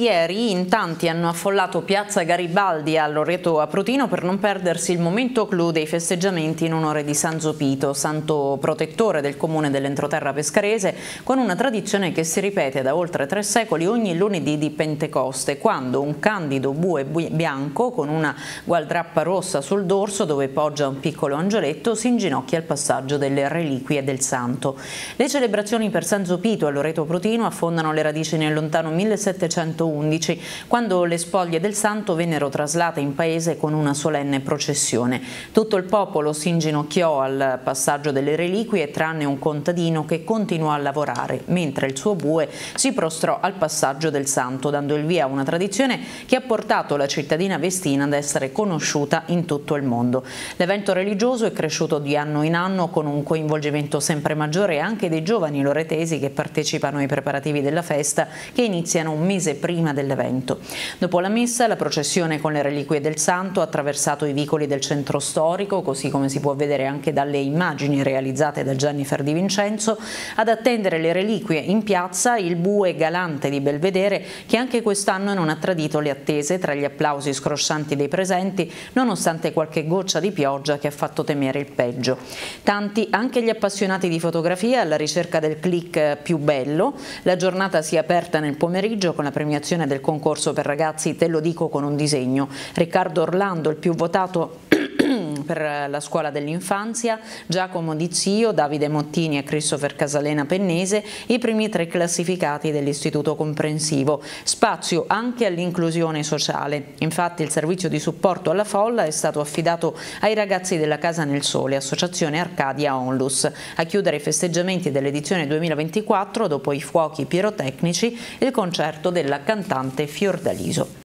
Ieri in tanti hanno affollato piazza Garibaldi a Loreto Aprutino per non perdersi il momento clou dei festeggiamenti in onore di San Zopito, santo protettore del comune dell'entroterra pescarese, con una tradizione che si ripete da oltre tre secoli ogni lunedì di Pentecoste, quando un candido bue bianco con una gualdrappa rossa sul dorso dove poggia un piccolo angioletto si inginocchia al passaggio delle reliquie del santo. Le celebrazioni per San Zopito a Loreto Aprutino affondano le radici nel lontano 1700 1911, quando le spoglie del santo vennero traslate in paese con una solenne processione. Tutto il popolo si inginocchiò al passaggio delle reliquie, tranne un contadino che continuò a lavorare, mentre il suo bue si prostrò al passaggio del santo, dando il via a una tradizione che ha portato la cittadina vestina ad essere conosciuta in tutto il mondo. L'evento religioso è cresciuto di anno in anno con un coinvolgimento sempre maggiore anche dei giovani loretesi che partecipano ai preparativi della festa che iniziano un mese prima prima dell'evento. Dopo la messa, la processione con le reliquie del santo ha attraversato i vicoli del centro storico, così come si può vedere anche dalle immagini realizzate da Jennifer Di Vincenzo, ad attendere le reliquie in piazza il bue galante di Belvedere che anche quest'anno non ha tradito le attese tra gli applausi scroscianti dei presenti, nonostante qualche goccia di pioggia che ha fatto temere il peggio. Tanti, anche gli appassionati di fotografia, alla ricerca del click più bello. La giornata si è aperta nel pomeriggio con la premiazione premiazione del concorso per ragazzi Te lo dico con un disegno. Riccardo Orlando, il più votato per la scuola dell'infanzia, Giacomo Di Zio, Davide Mottini e Christopher Casalena Pennese, i primi tre classificati dell'Istituto Comprensivo. Spazio anche all'inclusione sociale. Infatti il servizio di supporto alla folla è stato affidato ai ragazzi della Casa nel Sole, Associazione Arcadia Onlus, a chiudere i festeggiamenti dell'edizione 2024 dopo i fuochi pirotecnici il concerto della cantante Fiordaliso.